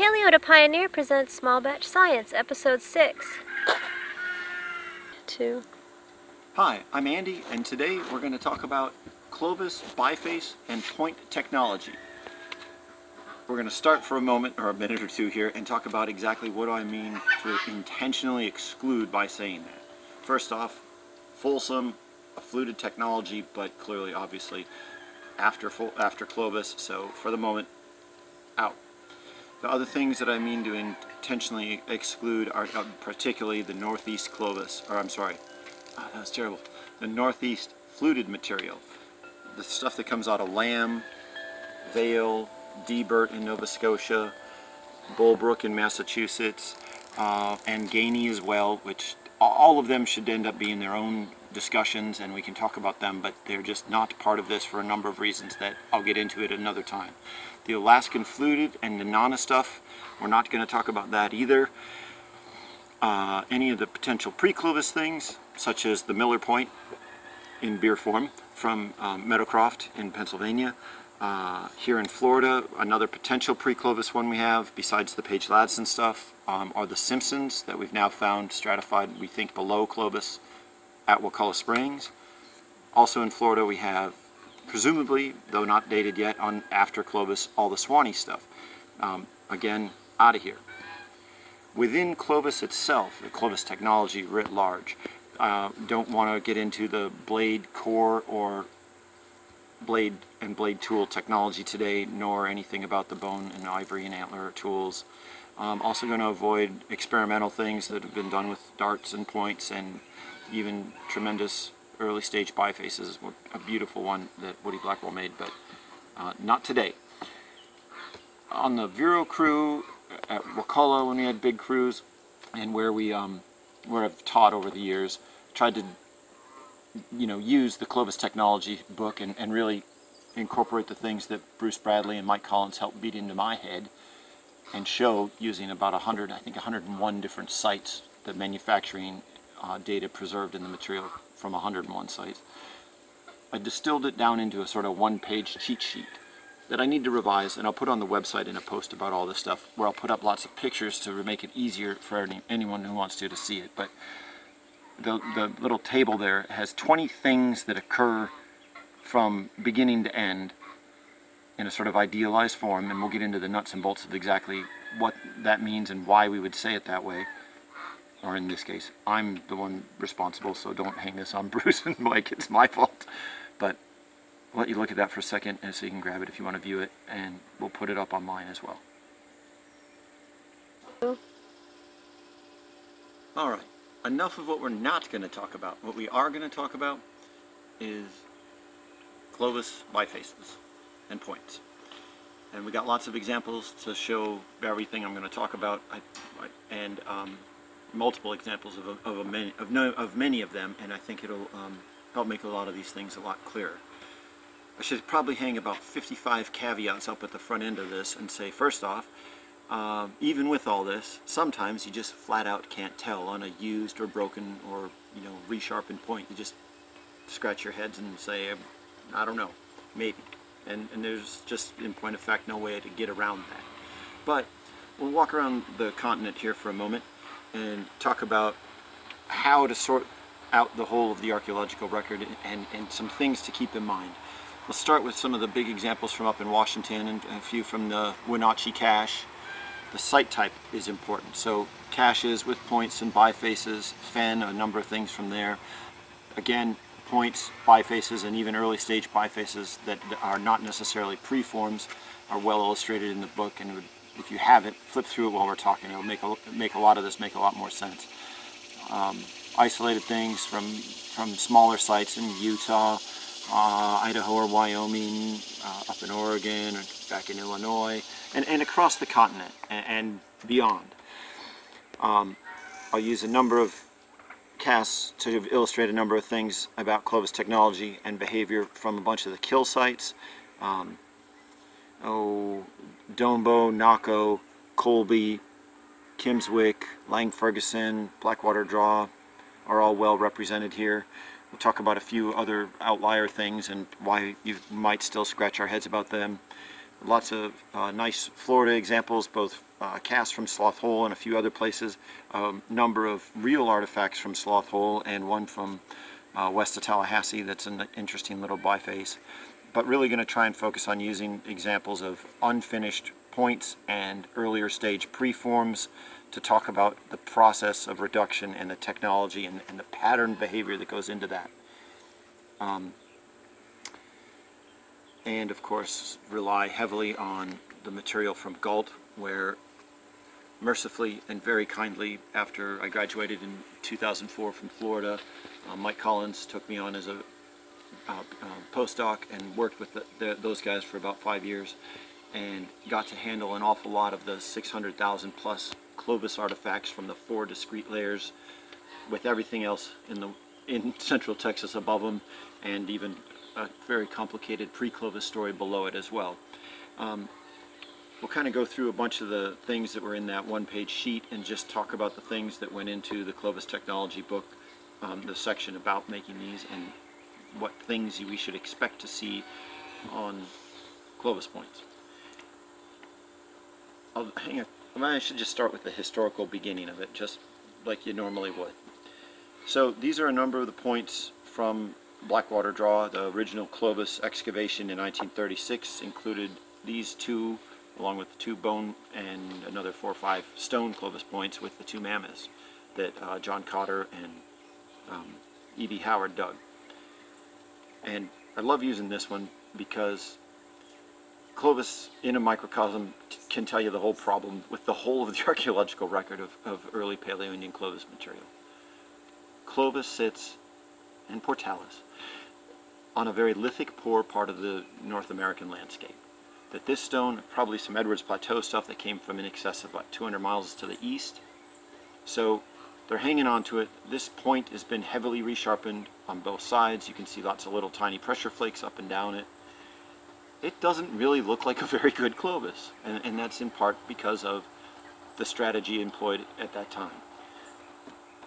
Paleo to Pioneer presents Small Batch Science, Episode 6. 2. Hi, I'm Andy, and today we're going to talk about Clovis, biface, and point technology. We're going to start for a moment, or a minute or two here, and talk about exactly what do I mean to intentionally exclude by saying that. First off, Folsom, a fluted technology, but clearly, obviously, after, after Clovis, so for the moment, out. The other things that I mean to intentionally exclude are uh, particularly the Northeast Clovis, or I'm sorry, oh, that was terrible, the Northeast fluted material. The stuff that comes out of Lamb, Vail, Debert in Nova Scotia, Bull Brook in Massachusetts, uh, and Gainey as well, which all of them should end up being their own discussions and we can talk about them, but they're just not part of this for a number of reasons that I'll get into it another time. The Alaskan fluted and the Nana stuff, we're not going to talk about that either. Uh, any of the potential pre-Clovis things, such as the Miller Point in beer form from um, Meadowcroft in Pennsylvania. Uh, here in Florida, another potential pre-Clovis one we have, besides the Page Ladson stuff, um, are the Simpsons that we've now found stratified, we think, below Clovis at Wakulla Springs. Also in Florida we have, presumably, though not dated yet, on after Clovis, all the Suwannee stuff. Um, again, out of here. Within Clovis itself, the Clovis technology writ large, uh, don't want to get into the blade core or blade and blade tool technology today, nor anything about the bone and ivory and antler tools. Um, also going to avoid experimental things that have been done with darts and points and even tremendous early stage bifaces. A beautiful one that Woody Blackwell made, but uh, not today. On the Vero crew at Wakulla when we had big crews and where we um, where I've taught over the years, tried to you know use the Clovis technology book and, and really incorporate the things that Bruce Bradley and Mike Collins helped beat into my head and show using about 100, I think 101 different sites, the manufacturing uh, data preserved in the material from 101 sites. I distilled it down into a sort of one-page cheat sheet that I need to revise, and I'll put on the website in a post about all this stuff, where I'll put up lots of pictures to make it easier for any, anyone who wants to to see it. But the, the little table there has 20 things that occur from beginning to end in a sort of idealized form, and we'll get into the nuts and bolts of exactly what that means and why we would say it that way or in this case, I'm the one responsible, so don't hang this on Bruce and Mike, it's my fault. But I'll let you look at that for a second, and so you can grab it if you want to view it, and we'll put it up online as well. Alright, enough of what we're not going to talk about. What we are going to talk about is Clovis bifaces and points. And we got lots of examples to show everything I'm going to talk about. I, I, and um, multiple examples of, of, a many, of, no, of many of them, and I think it'll um, help make a lot of these things a lot clearer. I should probably hang about 55 caveats up at the front end of this and say, first off, uh, even with all this, sometimes you just flat out can't tell on a used or broken or you know resharpened point. You just scratch your heads and say, I don't know, maybe. And, and there's just, in point of fact, no way to get around that. But we'll walk around the continent here for a moment and talk about how to sort out the whole of the archaeological record and, and some things to keep in mind. We'll start with some of the big examples from up in Washington and a few from the Wenatchee cache. The site type is important. So caches with points and bifaces, Fenn, a number of things from there. Again, points, bifaces, and even early stage bifaces that are not necessarily preforms are well illustrated in the book and would if you have it, flip through it while we're talking. It'll make a, make a lot of this make a lot more sense. Um, isolated things from, from smaller sites in Utah, uh, Idaho or Wyoming, uh, up in Oregon, or back in Illinois, and, and across the continent and, and beyond. Um, I'll use a number of casts to illustrate a number of things about Clovis technology and behavior from a bunch of the kill sites. Um, oh, Domebo, Naco, Colby, Kimmswick, Lange-Ferguson, Blackwater Draw are all well represented here. We'll talk about a few other outlier things and why you might still scratch our heads about them. Lots of uh, nice Florida examples, both uh, casts from Sloth Hole and a few other places, a number of real artifacts from Sloth Hole and one from uh, west of Tallahassee that's an interesting little biface. But really going to try and focus on using examples of unfinished points and earlier stage preforms to talk about the process of reduction and the technology and, and the pattern behavior that goes into that. Um, and of course rely heavily on the material from Gault where mercifully and very kindly after I graduated in 2004 from Florida uh, Mike Collins took me on as a uh, uh, postdoc and worked with the, the, those guys for about five years and got to handle an awful lot of the 600,000 plus Clovis artifacts from the four discrete layers with everything else in the in central Texas above them and even a very complicated pre-Clovis story below it as well. Um, we'll kind of go through a bunch of the things that were in that one-page sheet and just talk about the things that went into the Clovis Technology book, um, the section about making these and what things we should expect to see on Clovis points. I'll, hang on, I should just start with the historical beginning of it, just like you normally would. So these are a number of the points from Blackwater Draw. The original Clovis excavation in 1936 included these two, along with the two bone and another four or five stone Clovis points with the two mammoths that uh, John Cotter and um, E.B. Howard dug. And I love using this one because Clovis in a microcosm can tell you the whole problem with the whole of the archaeological record of, of early Paleo-Indian Clovis material. Clovis sits in Portales on a very lithic poor part of the North American landscape. That this stone, probably some Edwards Plateau stuff that came from in excess of about 200 miles to the east. So they're hanging on to it. This point has been heavily resharpened on both sides. You can see lots of little tiny pressure flakes up and down it. It doesn't really look like a very good Clovis, and, and that's in part because of the strategy employed at that time.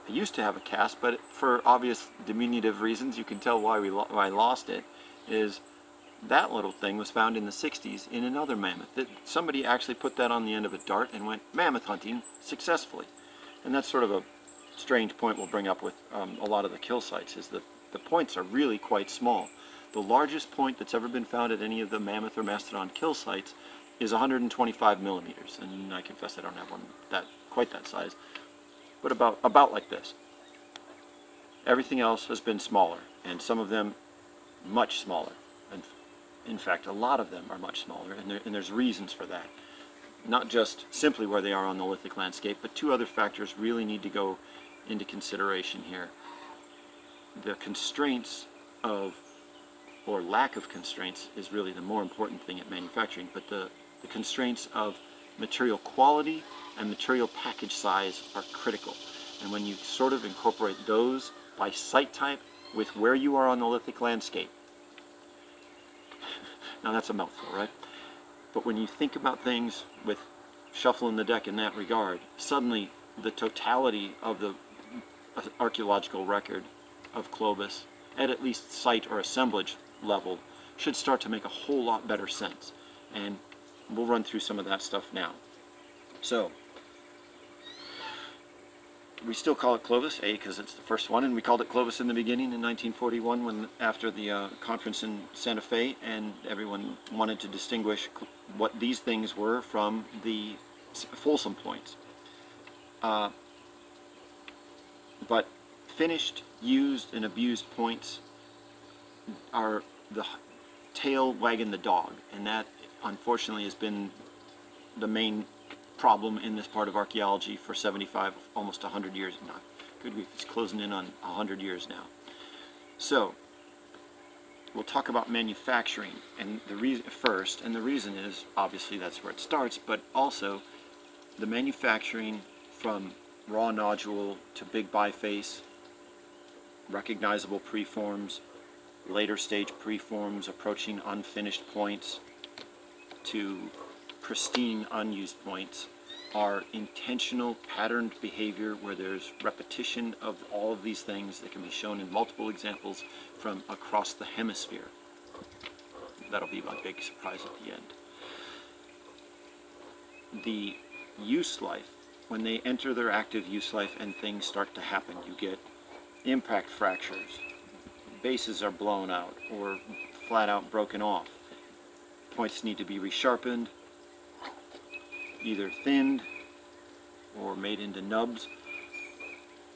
I used to have a cast, but for obvious diminutive reasons, you can tell why we lo why I lost it, is that little thing was found in the 60s in another mammoth. That somebody actually put that on the end of a dart and went mammoth hunting successfully. And that's sort of a strange point we'll bring up with um, a lot of the kill sites, is that the points are really quite small. The largest point that's ever been found at any of the mammoth or mastodon kill sites is 125 millimeters, and I confess I don't have one that quite that size but about, about like this. Everything else has been smaller, and some of them much smaller. And in fact, a lot of them are much smaller, and, there, and there's reasons for that. Not just simply where they are on the lithic landscape, but two other factors really need to go into consideration here. The constraints of, or lack of constraints, is really the more important thing at manufacturing, but the, the constraints of material quality and material package size are critical. And when you sort of incorporate those by site type with where you are on the lithic landscape, now that's a mouthful, right? But when you think about things with shuffling the deck in that regard, suddenly the totality of the archaeological record of Clovis, at at least site or assemblage level, should start to make a whole lot better sense. And we'll run through some of that stuff now. So, we still call it Clovis, A, because it's the first one, and we called it Clovis in the beginning in 1941 when after the uh, conference in Santa Fe, and everyone wanted to distinguish what these things were from the Folsom points. Uh, but finished, used, and abused points are the tail wagging the dog, and that unfortunately has been the main problem in this part of archaeology for 75, almost 100 years now. Good grief, it's closing in on 100 years now. So, we'll talk about manufacturing and the reason first, and the reason is obviously that's where it starts, but also the manufacturing from raw nodule to big biface, recognizable preforms, later stage preforms approaching unfinished points, to pristine unused points are intentional patterned behavior where there's repetition of all of these things that can be shown in multiple examples from across the hemisphere. That'll be my big surprise at the end. The use life, when they enter their active use life and things start to happen, you get impact fractures, bases are blown out or flat out broken off. Points need to be resharpened, either thinned or made into nubs.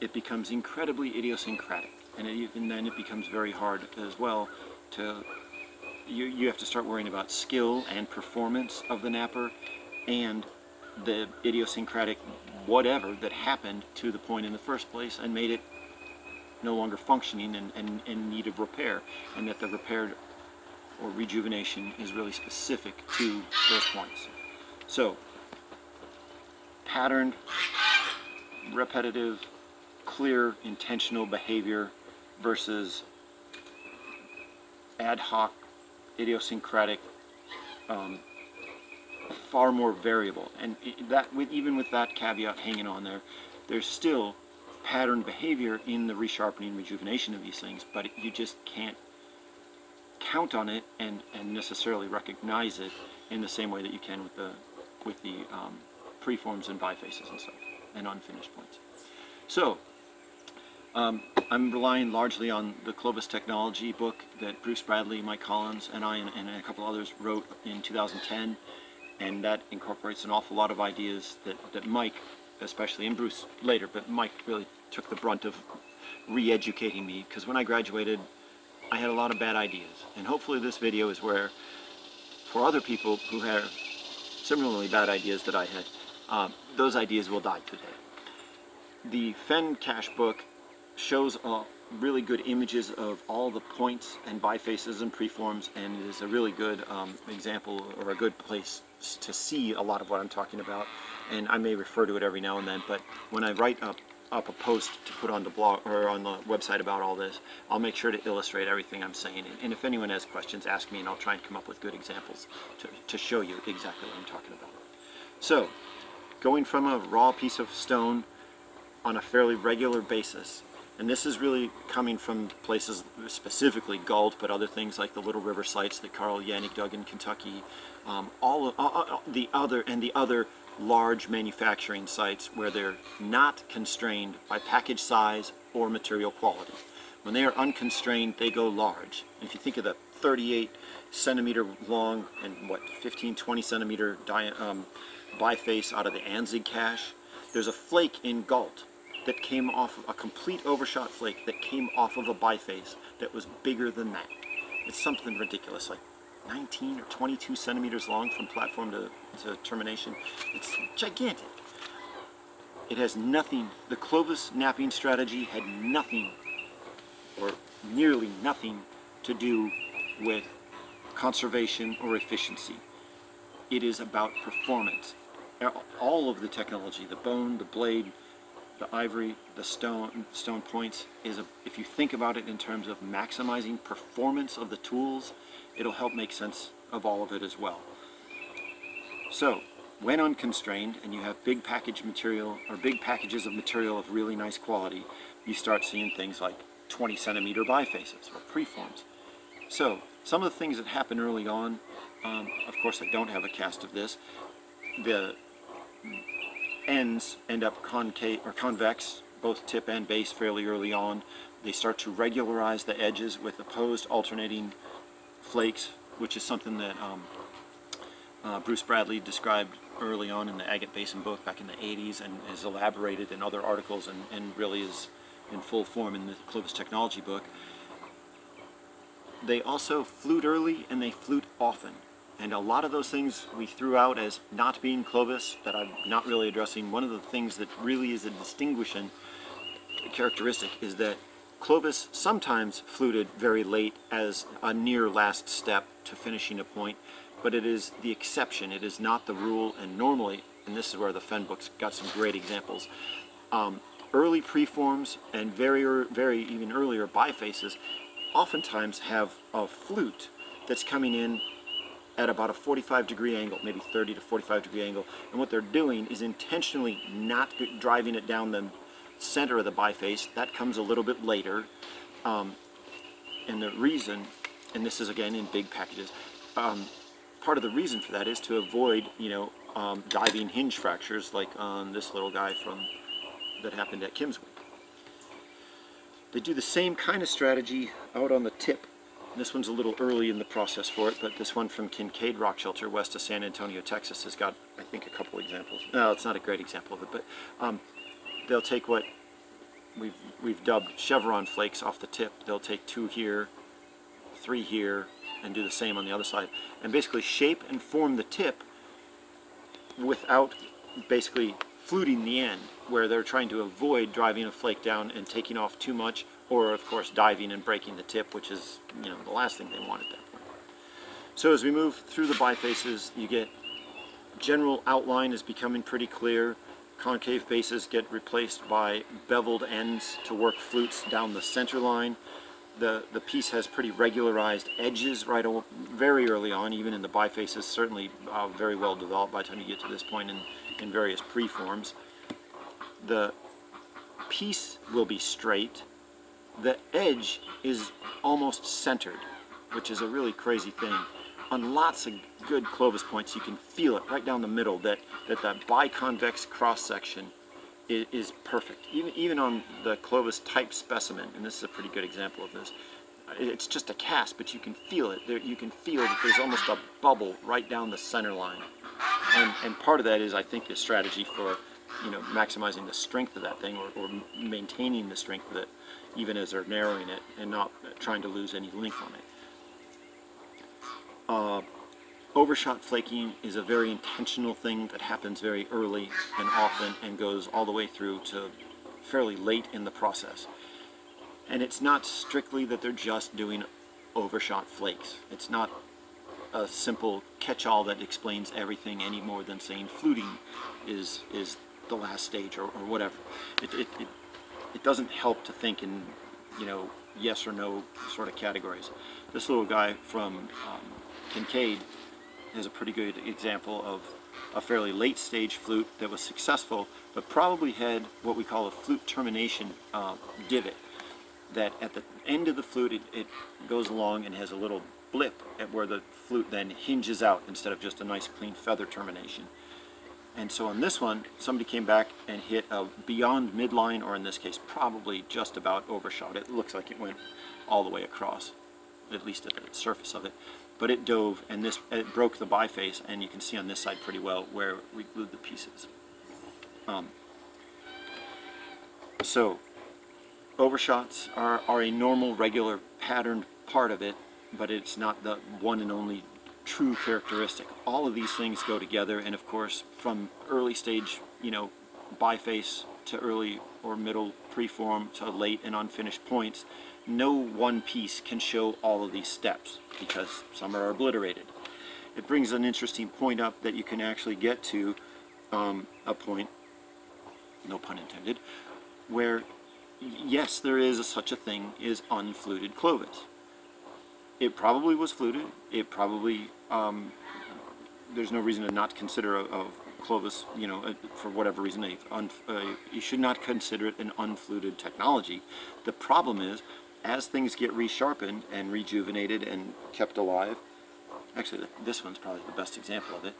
It becomes incredibly idiosyncratic, and it, even then it becomes very hard as well to. You, you have to start worrying about skill and performance of the knapper and the idiosyncratic whatever that happened to the point in the first place and made it no longer functioning and, and in need of repair, and that the repair or rejuvenation is really specific to those points. So, patterned, repetitive, clear, intentional behavior versus ad hoc, idiosyncratic, um, far more variable. And that, with, even with that caveat hanging on there, there's still pattern behavior in the resharpening rejuvenation of these things, but you just can't count on it and, and necessarily recognize it in the same way that you can with the with the um, preforms and bifaces and stuff and unfinished points. So um, I'm relying largely on the Clovis technology book that Bruce Bradley, Mike Collins, and I and, and a couple others wrote in 2010, and that incorporates an awful lot of ideas that, that Mike, especially, and Bruce later, but Mike really took the brunt of re-educating me because when I graduated, I had a lot of bad ideas, and hopefully this video is where, for other people who have similarly bad ideas that I had, um, those ideas will die today. The Fenn Cache book shows uh, really good images of all the points and bifaces and preforms, and it is a really good um, example or a good place to see a lot of what I'm talking about. And I may refer to it every now and then, but when I write up up a post to put on the blog or on the website about all this, I'll make sure to illustrate everything I'm saying. And if anyone has questions, ask me and I'll try and come up with good examples to, to show you exactly what I'm talking about. So, going from a raw piece of stone on a fairly regular basis, and this is really coming from places specifically Gault, but other things like the Little River sites that Carl Janik dug in Kentucky, um, all, of, uh, the other and the other large manufacturing sites where they're not constrained by package size or material quality. When they are unconstrained, they go large. If you think of the 38 centimeter long and what 15, 20 centimeter um, biface out of the Anzick cache, there's a flake in Gault that came off of a complete overshot flake that came off of a biface that was bigger than that. It's something ridiculous, like 19 or 22 centimeters long from platform to, to termination. It's gigantic. It has nothing, the Clovis knapping strategy had nothing or nearly nothing to do with conservation or efficiency. It is about performance. All of the technology, the bone, the blade, the ivory, the stone, stone points, is a, if you think about it in terms of maximizing performance of the tools, it'll help make sense of all of it as well. So, when unconstrained and you have big package material or big packages of material of really nice quality, you start seeing things like 20 centimeter bifaces or preforms. So, some of the things that happen early on, um, of course I don't have a cast of this, the ends end up concave or convex, both tip and base fairly early on. They start to regularize the edges with opposed alternating flakes, which is something that um, uh, Bruce Bradley described early on in the Agate Basin book back in the 80s and has elaborated in other articles and, and really is in full form in the Clovis Technology book. They also flute early and they flute often. And a lot of those things we threw out as not being Clovis that I'm not really addressing. One of the things that really is a distinguishing characteristic is that Clovis sometimes fluted very late as a near last step to finishing a point, but it is the exception. It is not the rule, and normally, and this is where the Fenn books got some great examples, um, early preforms and very, very even earlier bifaces oftentimes have a flute that's coming in at about a 45 degree angle, maybe 30 to 45 degree angle, and what they're doing is intentionally not driving it down the center of the biface. That comes a little bit later. Um, and the reason, and this is again in big packages, um, part of the reason for that is to avoid, you know, um, diving hinge fractures like on this little guy from that happened at Kimmswick. They do the same kind of strategy out on the tip. This one's a little early in the process for it, but this one from Kincaid Rock Shelter west of San Antonio, Texas has got, I think, a couple examples. No, it's not a great example of it, but um, they'll take what we've, we've dubbed chevron flakes off the tip. They'll take two here, three here, and do the same on the other side. And basically shape and form the tip without basically fluting the end, where they're trying to avoid driving a flake down and taking off too much, or of course diving and breaking the tip, which is you know the last thing they want at that point. So as we move through the bifaces, you get general outline is becoming pretty clear. Concave bases get replaced by beveled ends to work flutes down the center line. The, the piece has pretty regularized edges right very early on, even in the bifaces, certainly uh, very well developed by the time you get to this point in, in various preforms. The piece will be straight. The edge is almost centered, which is a really crazy thing. On lots of good Clovis points, you can feel it right down the middle, that, that that biconvex cross-section is, is, perfect. Even, even on the Clovis type specimen, and this is a pretty good example of this, it's just a cast, but you can feel it. There, you can feel that there's almost a bubble right down the center line. And, and part of that is, I think, the strategy for you know, maximizing the strength of that thing or, or maintaining the strength of it, even as they're narrowing it and not trying to lose any length on it. Uh, overshot flaking is a very intentional thing that happens very early and often and goes all the way through to fairly late in the process. And it's not strictly that they're just doing overshot flakes. It's not a simple catch-all that explains everything any more than saying fluting is is the last stage or, or whatever. It, it, it, it doesn't help to think in, you know, yes or no sort of categories. This little guy from um, Kincaid is a pretty good example of a fairly late stage flute that was successful, but probably had what we call a flute termination uh, divot. That at the end of the flute, it, it goes along and has a little blip at where the flute then hinges out instead of just a nice clean feather termination. And so on this one, somebody came back and hit a beyond midline, or in this case, probably just about overshot. It looks like it went all the way across, at least at the surface of it. But it dove, and this it broke the biface, and you can see on this side pretty well where we glued the pieces. Um, so, overshots are, are a normal, regular, patterned part of it, but it's not the one and only true characteristic. All of these things go together, and of course, from early stage, you know, biface to early or middle preform to late and unfinished points, no one piece can show all of these steps because some are obliterated. It brings an interesting point up that you can actually get to um, a point, no pun intended, where yes, there is a, such a thing as unfluted Clovis. It probably was fluted. It probably um, there's no reason to not consider a, a Clovis, you know, a, for whatever reason, a, un, you should not consider it an unfluted technology. The problem is, as things get resharpened and rejuvenated and kept alive, actually this one's probably the best example of it,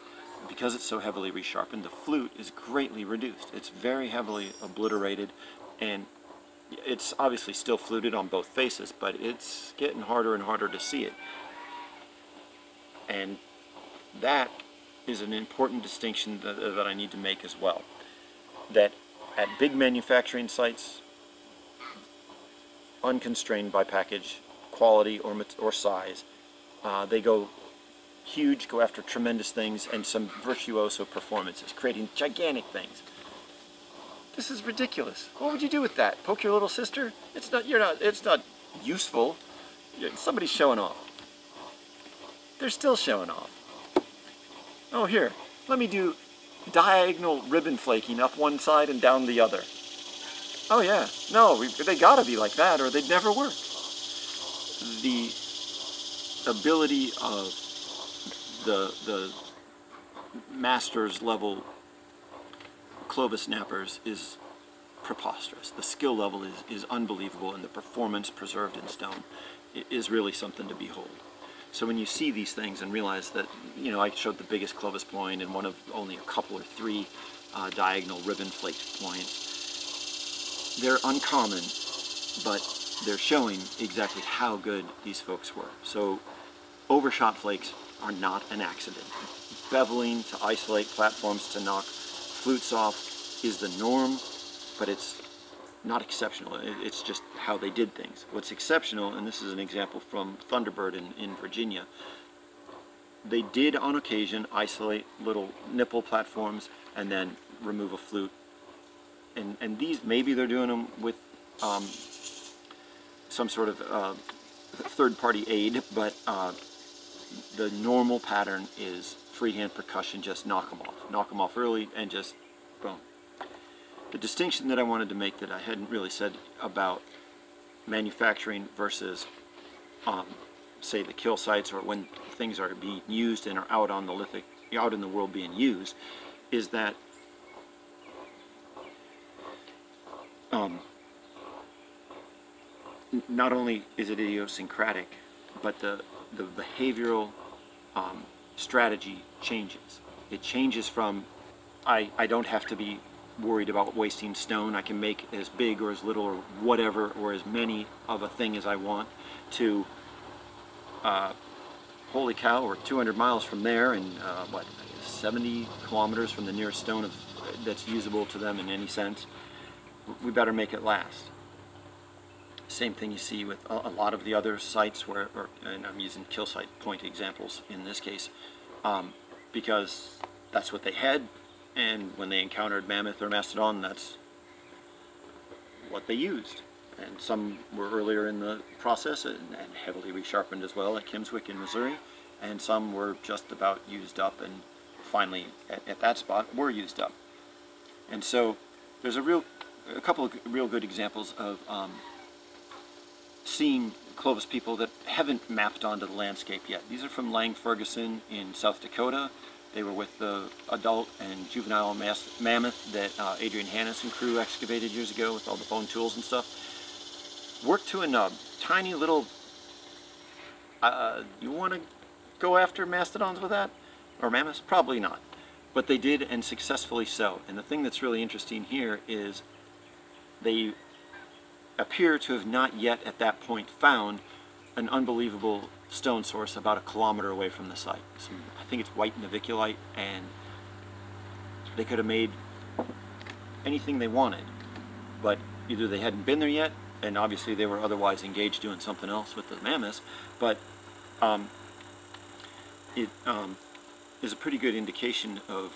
because it's so heavily resharpened, the flute is greatly reduced. It's very heavily obliterated and it's obviously still fluted on both faces, but it's getting harder and harder to see it. And that is an important distinction that, that I need to make as well. That at big manufacturing sites, unconstrained by package quality or, or size, uh, they go huge, go after tremendous things and some virtuoso performances, creating gigantic things. This is ridiculous. What would you do with that? Poke your little sister? It's not, you're not, it's not useful. Somebody's showing off. They're still showing off. Oh, here, let me do diagonal ribbon flaking up one side and down the other. Oh yeah, no, we, they gotta be like that or they'd never work. The ability of the, the master's level Clovis knappers is preposterous. The skill level is, is unbelievable and the performance preserved in stone is really something to behold. So when you see these things and realize that, you know, I showed the biggest Clovis point and one of only a couple or three uh, diagonal ribbon flaked points, they're uncommon, but they're showing exactly how good these folks were. So overshot flakes are not an accident. Beveling to isolate platforms to knock flutes off is the norm, but it's not exceptional. It's just how they did things. What's exceptional, and this is an example from Thunderbird in, in Virginia, they did on occasion isolate little nipple platforms and then remove a flute. And, and these, maybe they're doing them with um, some sort of uh, third-party aid, but uh, the normal pattern is freehand percussion, just knock them off. Knock them off early and just boom. The distinction that I wanted to make that I hadn't really said about manufacturing versus, um, say, the kill sites or when things are being used and are out on the lithic, out in the world being used, is that um, not only is it idiosyncratic, but the, the behavioral um, strategy changes. It changes from I, I don't have to be worried about wasting stone. I can make as big or as little or whatever or as many of a thing as I want to uh, holy cow, we're 200 miles from there and uh, what 70 kilometers from the nearest stone of, that's usable to them in any sense. We better make it last. Same thing you see with a, a lot of the other sites where, or, and I'm using kill site point examples in this case, um, because that's what they had and when they encountered mammoth or mastodon, that's what they used. And some were earlier in the process and, and heavily resharpened as well at Kimmswick in Missouri. And some were just about used up and finally at, at that spot were used up. And so there's a real, a couple of real good examples of um, seeing Clovis people that haven't mapped onto the landscape yet. These are from Lange Ferguson in South Dakota. They were with the adult and juvenile mammoth that uh, Adrien Hannus and crew excavated years ago with all the bone tools and stuff. Work to a nub. Tiny little... Uh, you want to go after mastodons with that? Or mammoths? Probably not. But they did, and successfully so. And the thing that's really interesting here is they appear to have not yet at that point found an unbelievable stone source about a kilometer away from the site. Some, think it's white naviculite and they could have made anything they wanted but either they hadn't been there yet and obviously they were otherwise engaged doing something else with the mammoths but um, it um, is a pretty good indication of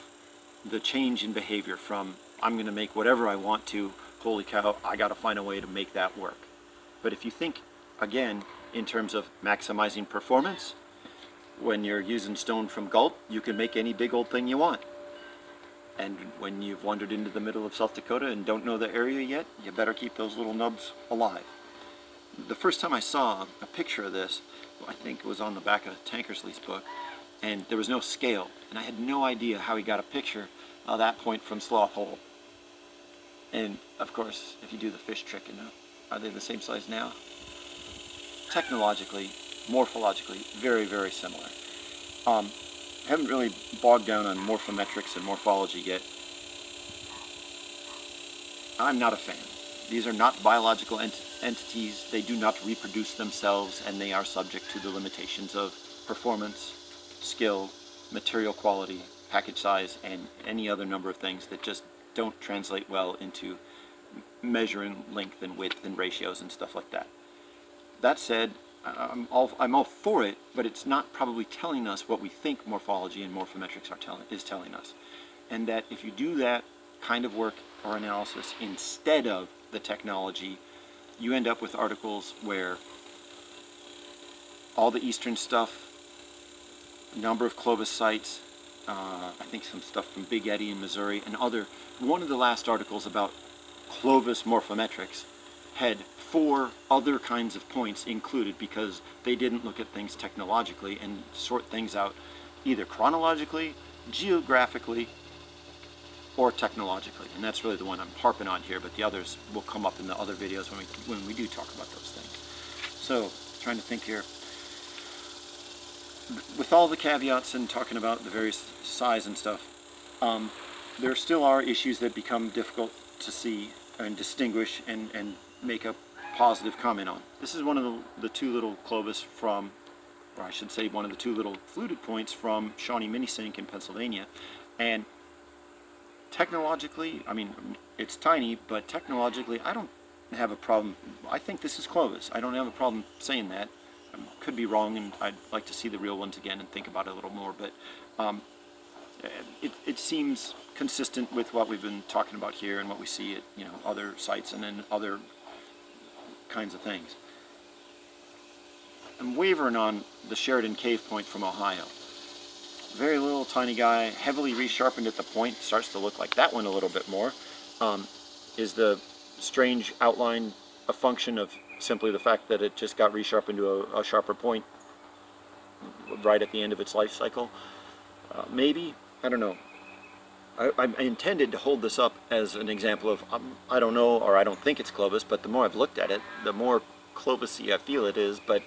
the change in behavior from I'm going to make whatever I want to holy cow I got to find a way to make that work but if you think again in terms of maximizing performance. When you're using stone from Gault, you can make any big old thing you want. And when you've wandered into the middle of South Dakota and don't know the area yet, you better keep those little nubs alive. The first time I saw a picture of this, I think it was on the back of Tankersley's book, and there was no scale, and I had no idea how he got a picture of that point from Sloth Hole. And of course, if you do the fish trick, you know, are they the same size now? technologically, morphologically, very, very similar. Um, haven't really bogged down on morphometrics and morphology yet. I'm not a fan. These are not biological ent entities. They do not reproduce themselves, and they are subject to the limitations of performance, skill, material quality, package size, and any other number of things that just don't translate well into measuring length and width and ratios and stuff like that. That said, I'm all, I'm all for it, but it's not probably telling us what we think morphology and morphometrics are telling, is telling us. And that if you do that kind of work or analysis instead of the technology, you end up with articles where all the eastern stuff, number of Clovis sites, uh, I think some stuff from Big Eddy in Missouri, and other, one of the last articles about Clovis morphometrics had four other kinds of points included because they didn't look at things technologically and sort things out either chronologically, geographically, or technologically. And that's really the one I'm harping on here, but the others will come up in the other videos when we, when we do talk about those things. So, trying to think here. with all the caveats and talking about the various size and stuff, um, there still are issues that become difficult to see and distinguish and, and make a positive comment on. This is one of the, the two little Clovis from, or I should say one of the two little fluted points from Shawnee Minisink in Pennsylvania. And technologically, I mean, it's tiny, but technologically, I don't have a problem. I think this is Clovis. I don't have a problem saying that. I could be wrong, and I'd like to see the real ones again and think about it a little more. But um, it, it seems consistent with what we've been talking about here and what we see at you know other sites and in other kinds of things. I'm wavering on the Sheridan Cave Point from Ohio. Very little tiny guy, heavily resharpened at the point, starts to look like that one a little bit more. Um, is the strange outline a function of simply the fact that it just got resharpened to a, a sharper point right at the end of its life cycle? Uh, maybe, I don't know. I, I, intended to hold this up as an example of um, I don't know or I don't think it's Clovis, but the more I've looked at it, the more Clovisy I feel it is. But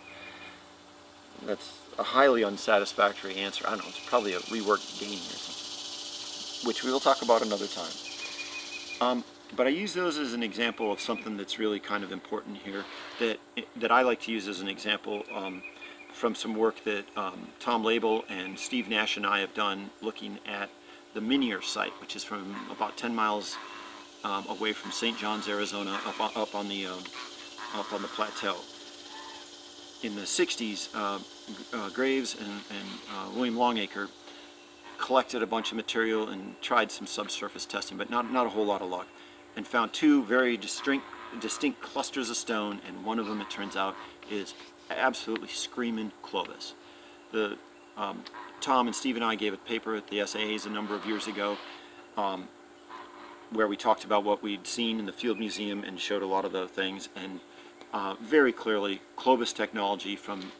that's a highly unsatisfactory answer. I don't know. It's probably a reworked Gainey or something, which we will talk about another time. Um, but I use those as an example of something that's really kind of important here that that I like to use as an example um, from some work that um, Tom Label and Steve Nash and I have done looking at the Minier site, which is from about 10 miles um, away from St. John's, Arizona, up on, up on the um, up on the plateau. In the 60s, uh, uh, Graves and, and uh, William Longacre collected a bunch of material and tried some subsurface testing, but not, not a whole lot of luck, and found two very distinct, distinct clusters of stone, and one of them, it turns out, is absolutely screaming Clovis. The um, Tom and Steve and I gave a paper at the SAAs a number of years ago um, where we talked about what we'd seen in the Field Museum and showed a lot of the things and uh, very clearly Clovis technology from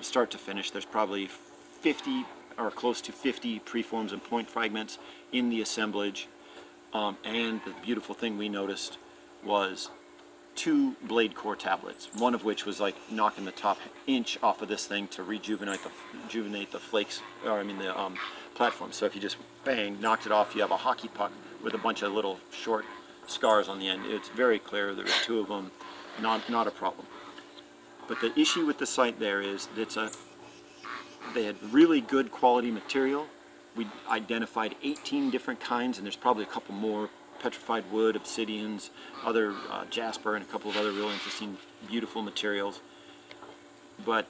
start to finish. There's probably 50 or close to 50 preforms and point fragments in the assemblage um, and the beautiful thing we noticed was two blade core tablets, one of which was like knocking the top inch off of this thing to rejuvenate the rejuvenate the flakes, or I mean the um, platform. So if you just bang, knocked it off, you have a hockey puck with a bunch of little short scars on the end. It's very clear there are two of them, not not a problem. But the issue with the site there is that it's a they had really good quality material. We identified 18 different kinds, and there's probably a couple more petrified wood, obsidians, other uh, jasper, and a couple of other really interesting, beautiful materials. But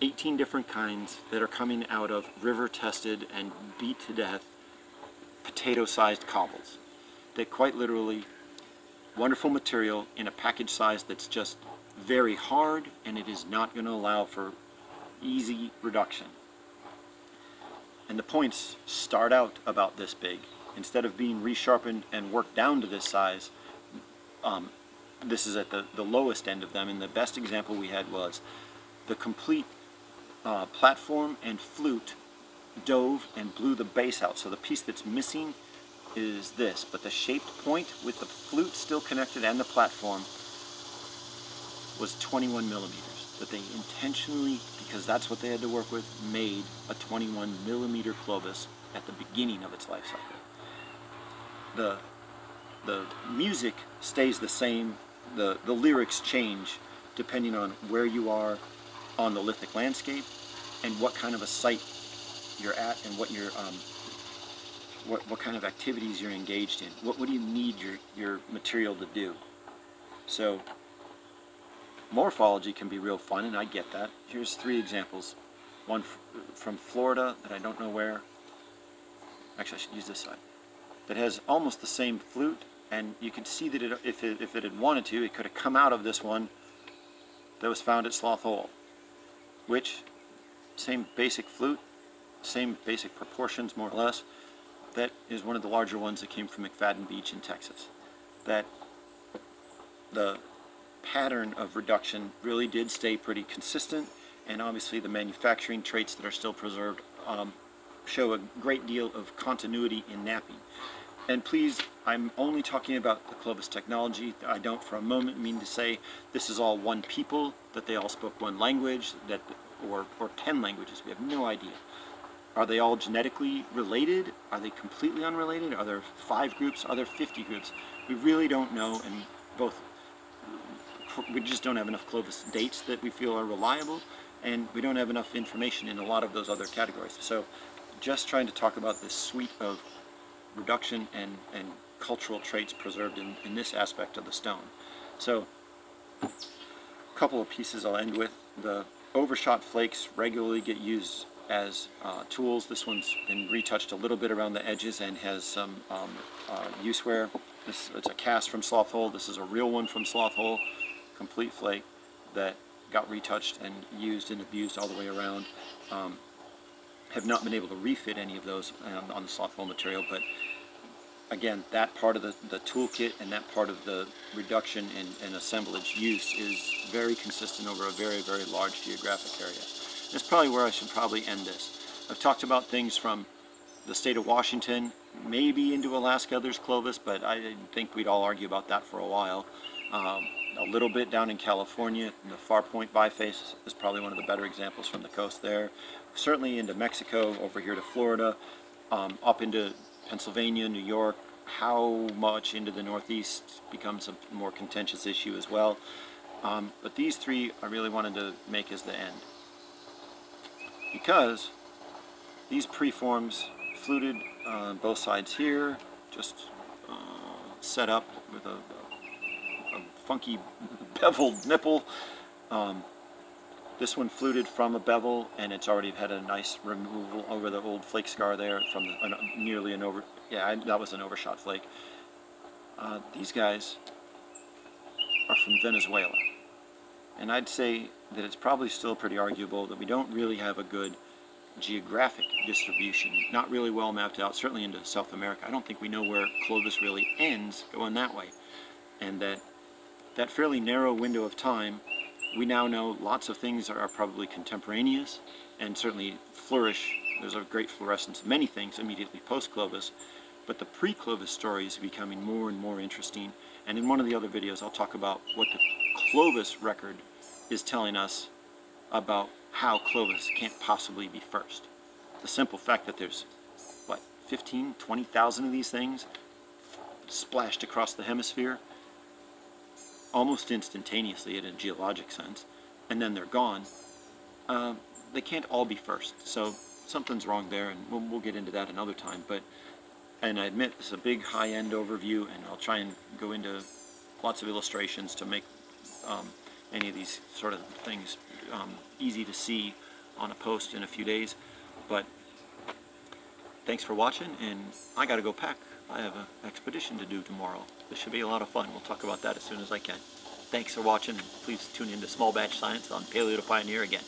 18 different kinds that are coming out of river-tested and beat to death potato-sized cobbles. That quite literally, wonderful material in a package size that's just very hard and it is not going to allow for easy reduction. And the points start out about this big instead of being resharpened and worked down to this size, um, this is at the, the lowest end of them. And the best example we had was the complete uh, platform and flute dove and blew the base out. So the piece that's missing is this, but the shaped point with the flute still connected and the platform was 21 millimeters. That they intentionally, because that's what they had to work with, made a 21 millimeter Clovis at the beginning of its life cycle the the music stays the same, the, the lyrics change depending on where you are on the lithic landscape and what kind of a site you're at and what your um, what, what kind of activities you're engaged in. What, what do you need your, your material to do? So morphology can be real fun and I get that. Here's three examples. One from Florida that I don't know where. Actually I should use this side that has almost the same flute and you can see that it, if, it, if it had wanted to, it could have come out of this one that was found at Sloth Hole, which, same basic flute, same basic proportions more or less, that is one of the larger ones that came from McFadden Beach in Texas. That the pattern of reduction really did stay pretty consistent and obviously the manufacturing traits that are still preserved um, show a great deal of continuity in knapping. And please, I'm only talking about the Clovis technology. I don't for a moment mean to say this is all one people, that they all spoke one language, that or, or 10 languages. We have no idea. Are they all genetically related? Are they completely unrelated? Are there five groups? Are there 50 groups? We really don't know, and both um, we just don't have enough Clovis dates that we feel are reliable, and we don't have enough information in a lot of those other categories. So just trying to talk about this suite of reduction and, and cultural traits preserved in, in this aspect of the stone. So a couple of pieces I'll end with. The overshot flakes regularly get used as uh, tools. This one's been retouched a little bit around the edges and has some um, uh, use wear. This, it's a cast from Sloth Hole. This is a real one from Sloth Hole, complete flake that got retouched and used and abused all the way around. Um, have not been able to refit any of those um, on the Sloth Hole material, but again, that part of the, the toolkit and that part of the reduction and, and assemblage use is very consistent over a very, very large geographic area. That's probably where I should probably end this. I've talked about things from the state of Washington, maybe into Alaska there's Clovis, but I think we'd all argue about that for a while. Um, a little bit down in California, the Far Point biface is probably one of the better examples from the coast there. Certainly into Mexico, over here to Florida, um, up into Pennsylvania, New York, how much into the Northeast becomes a more contentious issue as well. Um, but these three I really wanted to make as the end. Because these preforms fluted uh, both sides here, just uh, set up with a, a, funky beveled nipple. Um, this one fluted from a bevel and it's already had a nice removal over the old flake scar there from the, nearly an over, yeah, I, that was an overshot flake. Uh, these guys are from Venezuela. And I'd say that it's probably still pretty arguable that we don't really have a good geographic distribution, not really well mapped out, certainly into South America. I don't think we know where Clovis really ends going that way. And that that fairly narrow window of time we now know lots of things are probably contemporaneous and certainly flourish. There's a great fluorescence of many things immediately post-Clovis, but the pre-Clovis story is becoming more and more interesting. And in one of the other videos, I'll talk about what the Clovis record is telling us about how Clovis can't possibly be first. The simple fact that there's, what, 15, 20,000 of these things splashed across the hemisphere almost instantaneously in a geologic sense, and then they're gone, uh, they can't all be first. So something's wrong there, and we'll, we'll get into that another time. But and I admit it's a big high-end overview, and I'll try and go into lots of illustrations to make um, any of these sort of things um, easy to see on a post in a few days. But thanks for watching, and I got to go pack. I have an expedition to do tomorrow. This should be a lot of fun. We'll talk about that as soon as I can. Thanks for watching, and please tune in to Small Batch Science on Paleo to Pioneer again.